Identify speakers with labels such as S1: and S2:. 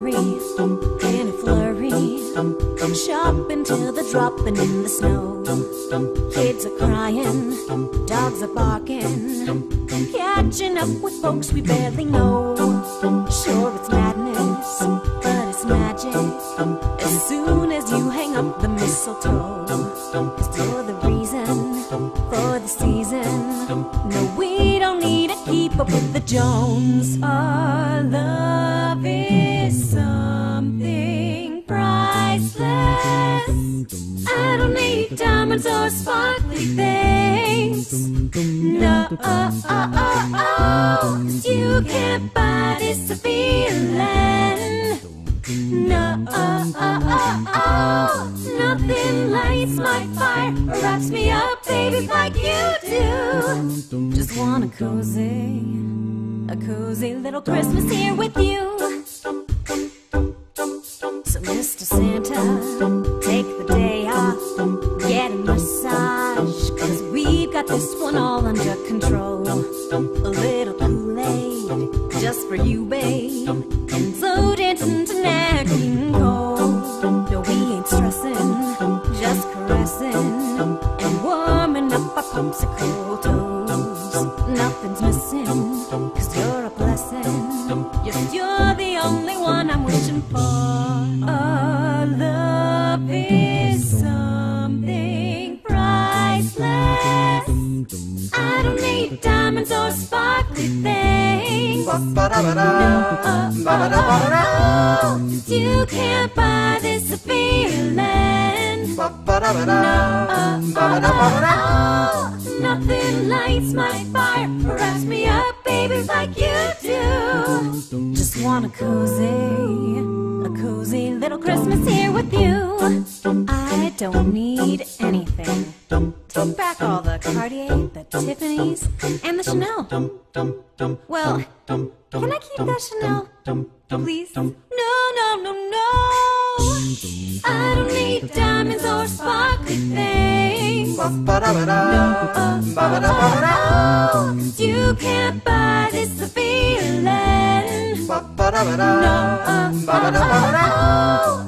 S1: in a flurry. Shopping till the dropping in the snow. Kids are crying, dogs are barking. Catching up with folks we barely know. Sure, it's madness, but it's magic. As soon as you hang up the mistletoe, it's for the reason, for the season. No, we don't need to keep up with the Jones. Our love is diamonds or sparkly things. No, oh, oh, oh, oh. you can't buy this feeling. No, oh, oh, oh, oh. nothing lights my fire or wraps me up, baby, like you do. Just want a cozy, a cozy little Christmas here with you. Little Kool-Aid, just for you, babe. And so dancing tonight can go. No, we ain't stressing, just caressing, and warming up our popsicle toes. Nothing's missing, cause you're a blessing. Yes, you're diamonds or sparkly things. No, you can't buy this feeling. No, nothing lights my fire, wraps me up, baby, like you do. Just want a cozy, a cozy little Christmas here with you. I don't need anything. Take back all the Cartier, the Tiffany's, and the Chanel. Well, can I keep that Chanel? Please? No, no, no, no. I don't need diamonds or sparkly things. No, you can't buy this feeling. No,